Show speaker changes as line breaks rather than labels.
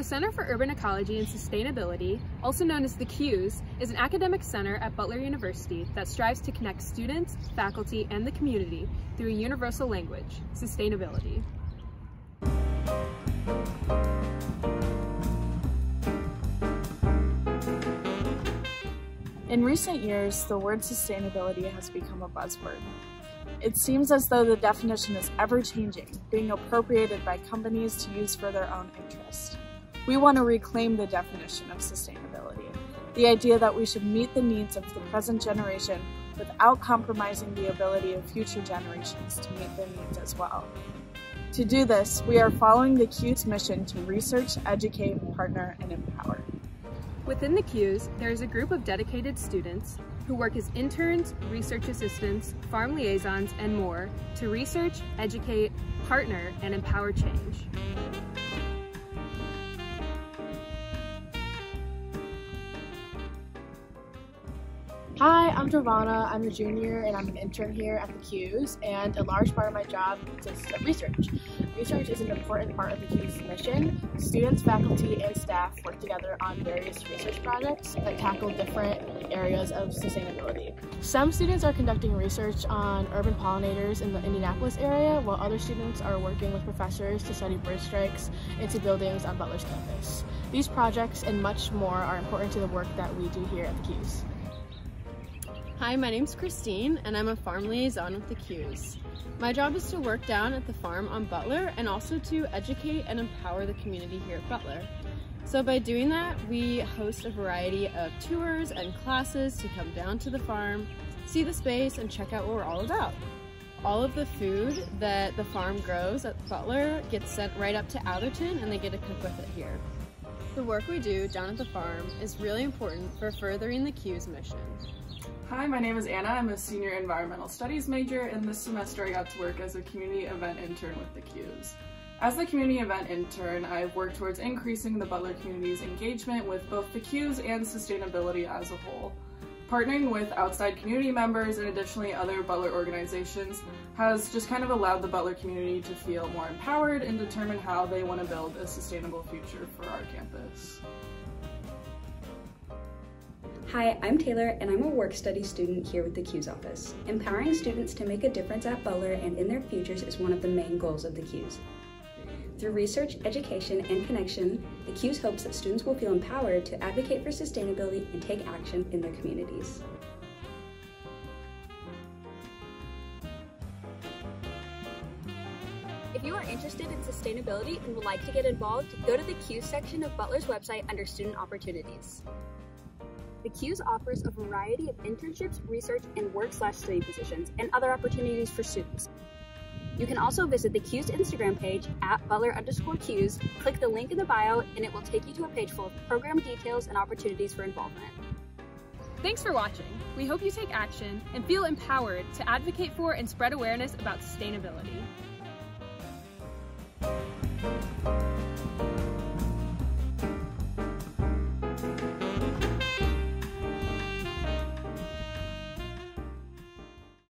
The Center for Urban Ecology and Sustainability, also known as the CUES, is an academic center at Butler University that strives to connect students, faculty, and the community through a universal language, sustainability.
In recent years, the word sustainability has become a buzzword. It seems as though the definition is ever changing, being appropriated by companies to use for their own interest. We want to reclaim the definition of sustainability, the idea that we should meet the needs of the present generation without compromising the ability of future generations to meet their needs as well. To do this, we are following the CUES mission to research, educate, partner, and empower.
Within the CUES, there is a group of dedicated students who work as interns, research assistants, farm liaisons, and more to research, educate, partner, and empower change.
Hi, I'm Giovanna. I'm a junior and I'm an intern here at the CUES. and a large part of my job consists of research. Research is an important part of the CUES mission. Students, faculty, and staff work together on various research projects that tackle different areas of sustainability. Some students are conducting research on urban pollinators in the Indianapolis area, while other students are working with professors to study bird strikes into buildings on Butler's campus. These projects and much more are important to the work that we do here at the CUES.
Hi, my name's Christine, and I'm a farm liaison with the CUES. My job is to work down at the farm on Butler and also to educate and empower the community here at Butler. So by doing that, we host a variety of tours and classes to come down to the farm, see the space, and check out what we're all about. All of the food that the farm grows at Butler gets sent right up to Atherton and they get to cook with it here. The work we do down at the farm is really important for furthering the CUES mission.
Hi, my name is Anna. I'm a senior environmental studies major, and this semester I got to work as a community event intern with the CUES. As the community event intern, I've worked towards increasing the Butler community's engagement with both the CUES and sustainability as a whole. Partnering with outside community members and additionally other Butler organizations has just kind of allowed the Butler community to feel more empowered and determine how they want to build a sustainable future for our campus.
Hi, I'm Taylor, and I'm a work study student here with the CUES office. Empowering students to make a difference at Butler and in their futures is one of the main goals of the CUES. Through research, education, and connection, the CUES hopes that students will feel empowered to advocate for sustainability and take action in their communities.
If you are interested in sustainability and would like to get involved, go to the CUES section of Butler's website under Student Opportunities. The CUES offers a variety of internships, research, and work slash study positions, and other opportunities for students. You can also visit the CUES Instagram page at Butler underscore CUES, click the link in the bio, and it will take you to a page full of program details and opportunities for involvement.
Thanks for watching. We hope you take action and feel empowered to advocate for and spread awareness about sustainability.